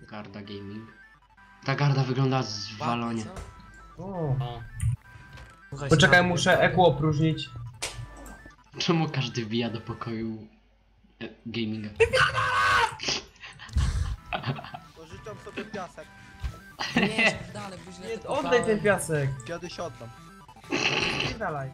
Garda Gaming. Ta garda wygląda zwalonie. O. O. Słuchaj, Poczekaj, muszę eku opróżnić. Czemu każdy wbija do pokoju e, gaminga? Pożyczam sobie piasek. Nie, dalej, bo źle Nie, to oddaj ten kopałem. piasek. Kiedyś oddam. Nie dalej.